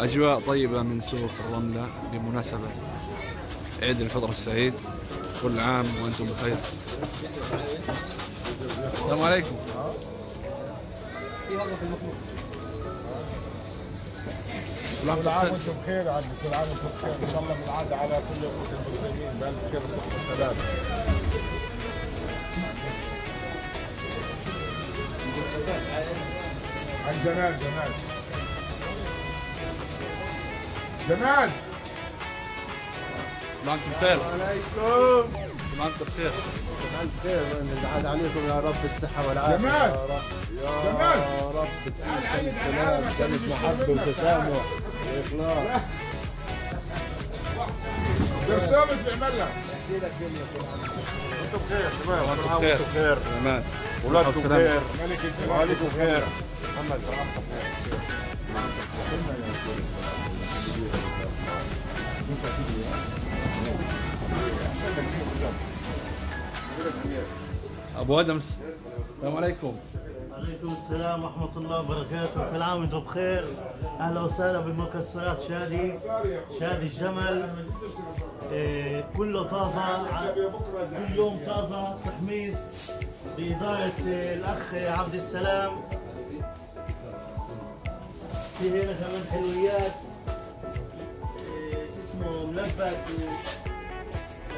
أجواء طيبة من سوق الرملة بمناسبة عيد الفطر السعيد. كل عام وأنتم بخير. السلام عليكم. كل عام وأنتم بخير عاد كل عام وأنتم بخير. إن شاء الله بالعاد على كل المسلمين بألف خير وصحة وسلام عن جمال جمال. جمال. كل عام بخير عليكم كل عام بخير الف خير نعاد عليكم يا رب الصحة والعافية. جمال. يا رب. يا جمال. رب تكون سنة سلام سنة محبة وتسامح. وإخلاص برسامة بيعمل لك أنتم بخير تمام وأنتم كل عام بخير. وأنتم بخير. أمان اولادكم والسلام. بخير. وعليكم خير محمد أبو أدمس السلام عليكم. عليكم السلام ورحمة الله وبركاته. كل عام وأنتم بخير. أهلا وسهلا بمكسرات شادي شادي الجمل إيه كله طازة كل يوم طازة تحميص بإدارة الأخ عبد السلام. في هنا كمان حلويات. اسمه ملبك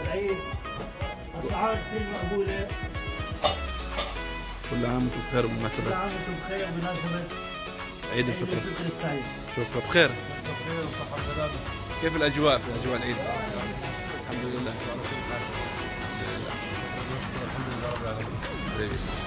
العيد. أسعار كتير مقبولة. كل عام وأنتم بخير كل بمناسبة عام وأنتم بخير بمناسبة عيد الفطر. الفطر السعيد شكرا. بخير. كيف الأجواء في أجواء العيد؟ الحمد لله. الحمد لله. رب العالمين.